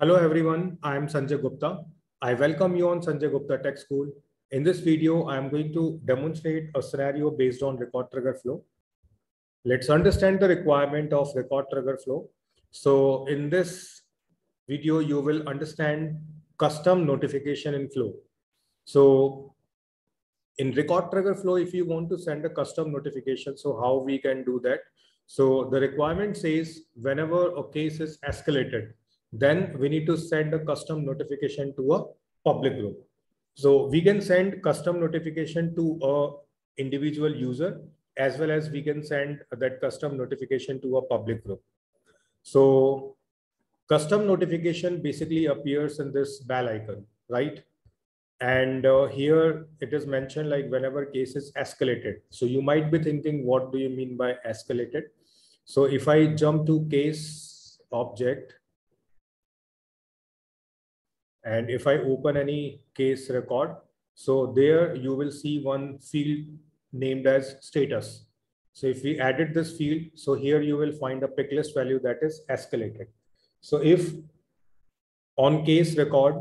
Hello everyone, I am Sanjay Gupta. I welcome you on Sanjay Gupta Tech School. In this video, I am going to demonstrate a scenario based on record trigger flow. Let's understand the requirement of record trigger flow. So in this video, you will understand custom notification in flow. So in record trigger flow, if you want to send a custom notification, so how we can do that? So the requirement says whenever a case is escalated, then we need to send a custom notification to a public group. So we can send custom notification to a individual user as well as we can send that custom notification to a public group. So custom notification basically appears in this bell icon, right? And uh, here it is mentioned like whenever case is escalated. So you might be thinking, what do you mean by escalated? So if I jump to case object, and if I open any case record, so there you will see one field named as status. So if we added this field, so here you will find a pick list value that is escalated. So if on case record,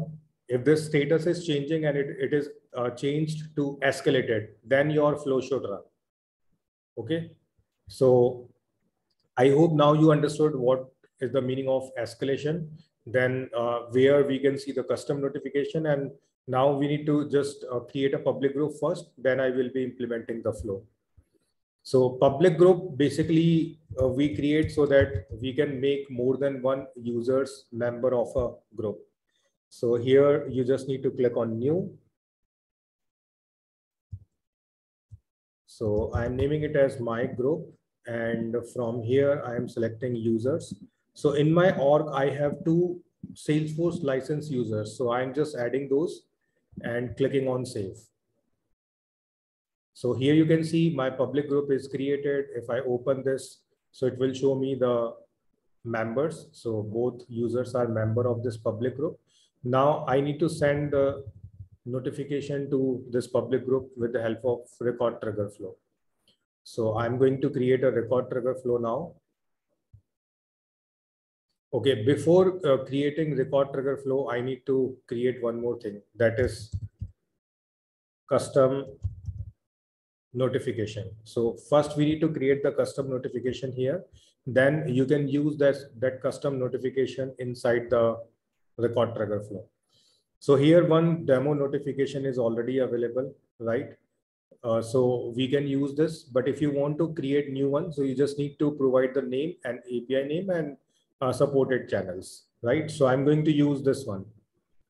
if this status is changing and it, it is uh, changed to escalated, then your flow should run. Okay. So I hope now you understood what is the meaning of escalation then uh, where we can see the custom notification. And now we need to just uh, create a public group first, then I will be implementing the flow. So public group basically uh, we create so that we can make more than one users member of a group. So here you just need to click on new. So I'm naming it as my group. And from here, I am selecting users. So in my org, I have two Salesforce license users. So I'm just adding those and clicking on save. So here you can see my public group is created. If I open this, so it will show me the members. So both users are member of this public group. Now I need to send the notification to this public group with the help of record trigger flow. So I'm going to create a record trigger flow now. Okay, before uh, creating record trigger flow, I need to create one more thing that is custom notification. So first we need to create the custom notification here. Then you can use that, that custom notification inside the record trigger flow. So here one demo notification is already available, right? Uh, so we can use this, but if you want to create new one, so you just need to provide the name and API name and uh, supported channels, right? So I'm going to use this one.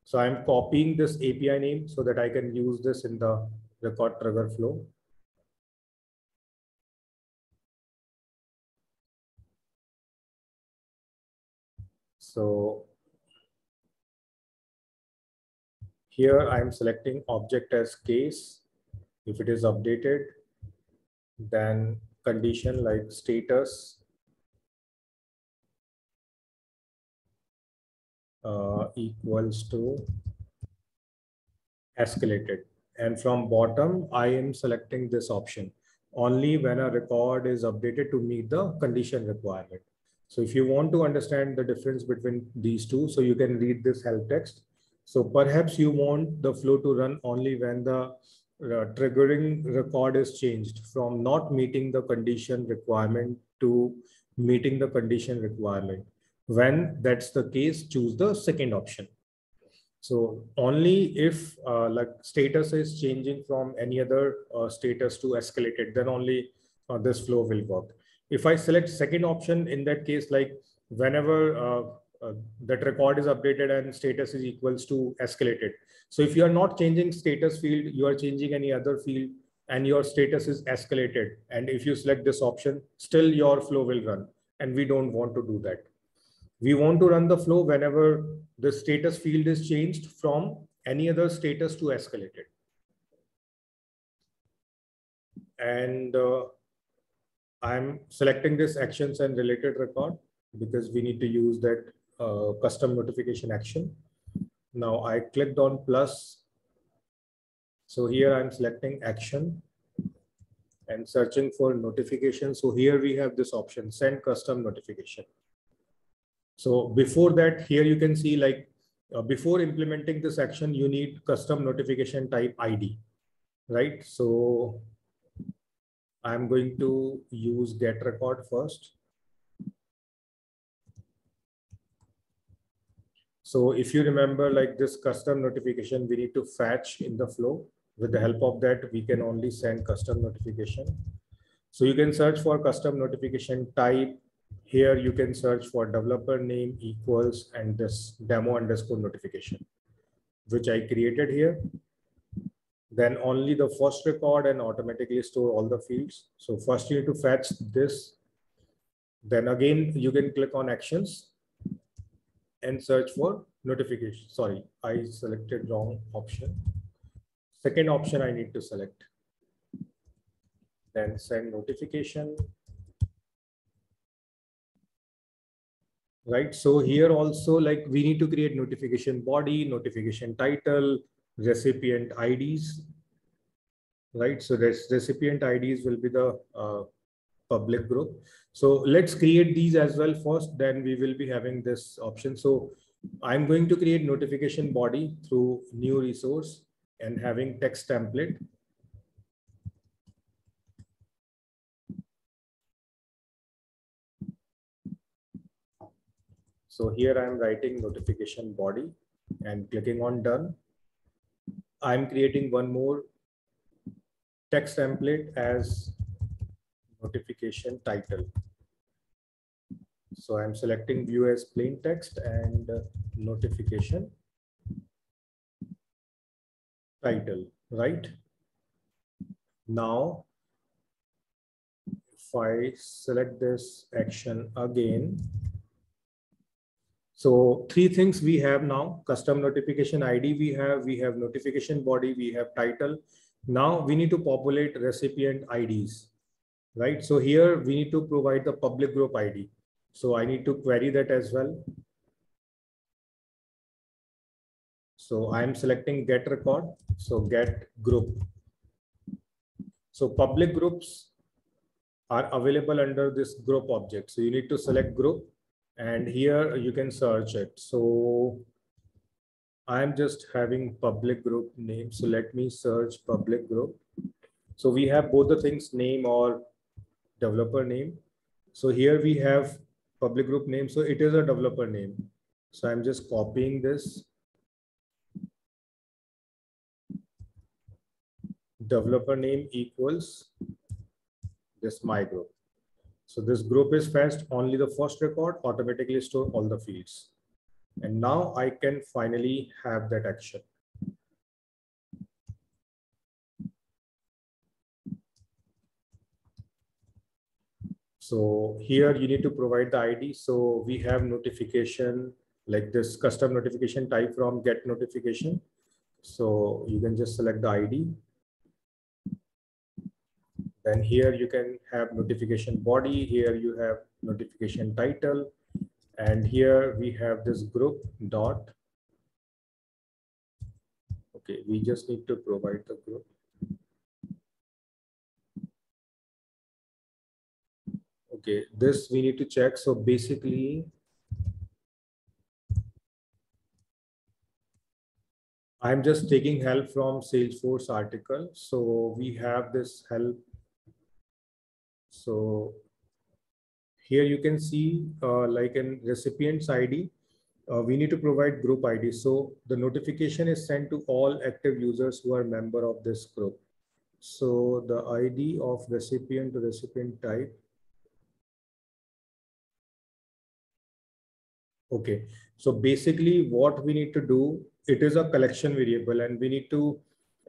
So I'm copying this API name so that I can use this in the record trigger flow. So here I'm selecting object as case. If it is updated, then condition like status uh, equals to escalated. And from bottom, I am selecting this option only when a record is updated to meet the condition requirement. So if you want to understand the difference between these two, so you can read this help text. So perhaps you want the flow to run only when the uh, triggering record is changed from not meeting the condition requirement to meeting the condition requirement. When that's the case, choose the second option. So only if uh, like status is changing from any other uh, status to escalated, then only uh, this flow will work. If I select second option in that case, like whenever uh, uh, that record is updated and status is equals to escalated. So if you are not changing status field, you are changing any other field and your status is escalated. And if you select this option, still your flow will run. And we don't want to do that. We want to run the flow whenever the status field is changed from any other status to escalated. And uh, I'm selecting this actions and related record because we need to use that uh, custom notification action. Now I clicked on plus. So here I'm selecting action and searching for notification. So here we have this option, send custom notification. So before that, here you can see like uh, before implementing this action, you need custom notification type ID, right? So I'm going to use get record first. So if you remember like this custom notification, we need to fetch in the flow. With the help of that, we can only send custom notification. So you can search for custom notification type. Here you can search for developer name equals and this demo underscore notification, which I created here. Then only the first record and automatically store all the fields. So first you need to fetch this. Then again, you can click on actions and search for notification. Sorry, I selected wrong option. Second option I need to select. Then send notification. Right, so here also like we need to create notification body, notification title, recipient IDs. Right, so this recipient IDs will be the uh, public group. So let's create these as well first, then we will be having this option. So I'm going to create notification body through new resource and having text template. So here I'm writing notification body and clicking on done. I'm creating one more text template as notification title. So I'm selecting view as plain text and notification title, right? Now, if I select this action again, so three things we have now, custom notification ID we have, we have notification body, we have title. Now we need to populate recipient IDs, right? So here we need to provide the public group ID. So I need to query that as well. So I'm selecting get record. So get group. So public groups are available under this group object. So you need to select group and here you can search it. So I'm just having public group name. So let me search public group. So we have both the things name or developer name. So here we have public group name. So it is a developer name. So I'm just copying this. Developer name equals this my group. So this group is fetched only the first record, automatically store all the fields. And now I can finally have that action. So here you need to provide the ID. So we have notification like this custom notification type from get notification. So you can just select the ID. Then here you can have notification body. Here you have notification title. And here we have this group dot. Okay, we just need to provide the group. Okay, this we need to check. So basically, I'm just taking help from Salesforce article. So we have this help. So here you can see uh, like in recipient's ID, uh, we need to provide group ID. So the notification is sent to all active users who are member of this group. So the ID of recipient to recipient type Okay, so basically what we need to do, it is a collection variable and we need to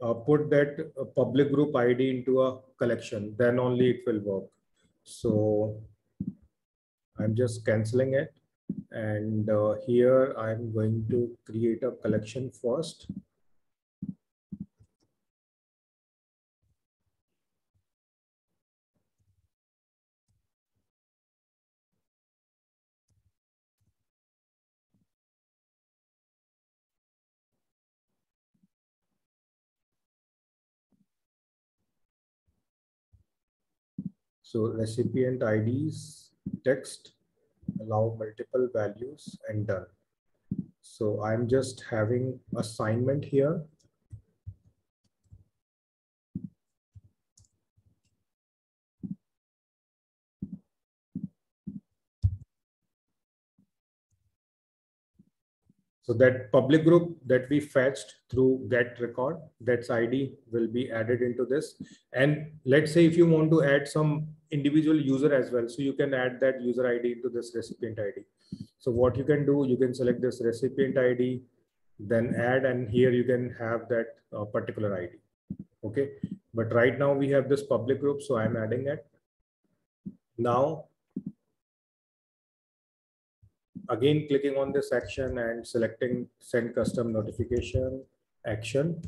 uh, put that uh, public group ID into a collection, then only it will work. So I'm just canceling it. And uh, here I'm going to create a collection first. So recipient IDs, text, allow multiple values and done. So I'm just having assignment here. So that public group that we fetched through get record, that's ID will be added into this. And let's say if you want to add some individual user as well, so you can add that user ID into this recipient ID. So what you can do, you can select this recipient ID, then add, and here you can have that uh, particular ID. Okay, but right now we have this public group, so I'm adding it. Now again clicking on this action and selecting send custom notification action.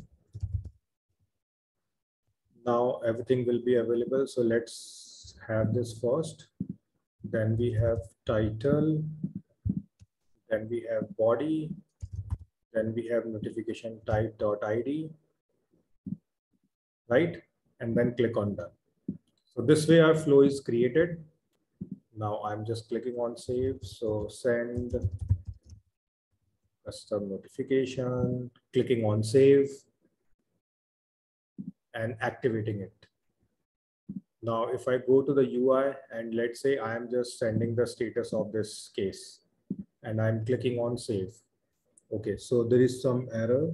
Now everything will be available. So let's have this first. Then we have title. Then we have body. Then we have notification type dot ID. Right? And then click on done. So this way our flow is created now I'm just clicking on save. So send custom notification, clicking on save and activating it. Now, if I go to the UI and let's say I'm just sending the status of this case and I'm clicking on save. Okay, so there is some error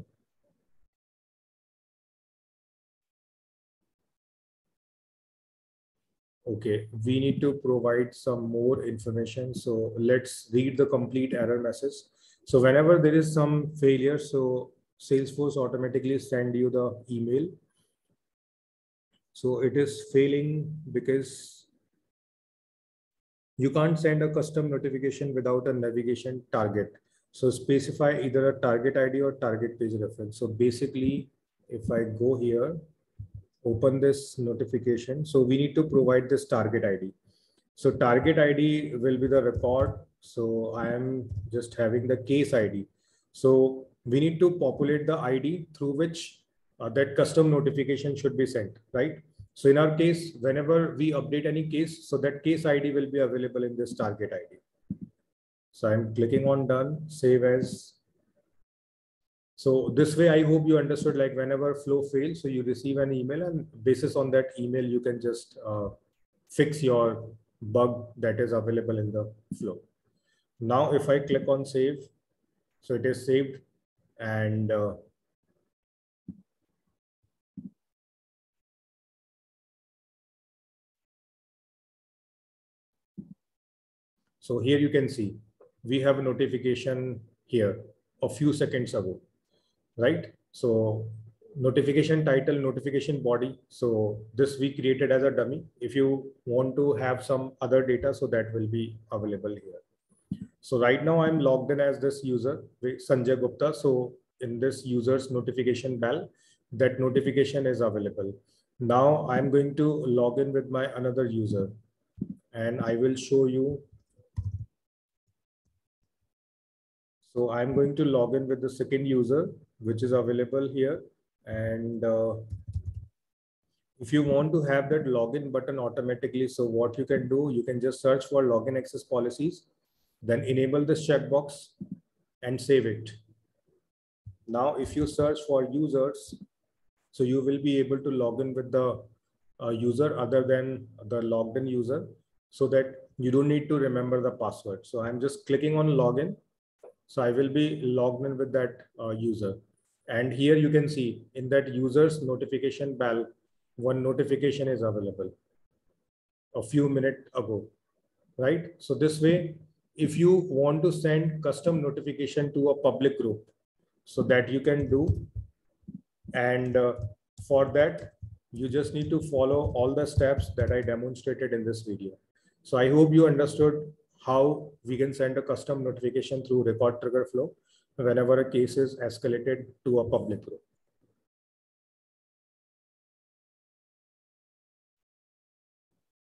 Okay, we need to provide some more information. So let's read the complete error message. So whenever there is some failure, so Salesforce automatically send you the email. So it is failing because you can't send a custom notification without a navigation target. So specify either a target ID or target page reference. So basically, if I go here, open this notification. So we need to provide this target ID. So target ID will be the record. So I am just having the case ID. So we need to populate the ID through which uh, that custom notification should be sent, right? So in our case, whenever we update any case, so that case ID will be available in this target ID. So I'm clicking on done, save as, so this way, I hope you understood like whenever flow fails, so you receive an email and basis on that email, you can just uh, fix your bug that is available in the flow. Now, if I click on save, so it is saved and uh, so here you can see we have a notification here a few seconds ago right? So notification title, notification body. So this we created as a dummy. If you want to have some other data, so that will be available here. So right now I'm logged in as this user, Sanjay Gupta. So in this user's notification bell, that notification is available. Now I'm going to log in with my another user and I will show you So I'm going to log in with the second user, which is available here. And uh, if you want to have that login button automatically, so what you can do, you can just search for login access policies, then enable this checkbox and save it. Now, if you search for users, so you will be able to log in with the uh, user other than the logged in user so that you don't need to remember the password. So I'm just clicking on login so I will be logged in with that uh, user. And here you can see in that user's notification bell, one notification is available a few minutes ago, right? So this way, if you want to send custom notification to a public group, so that you can do. And uh, for that, you just need to follow all the steps that I demonstrated in this video. So I hope you understood how we can send a custom notification through record trigger flow whenever a case is escalated to a public group.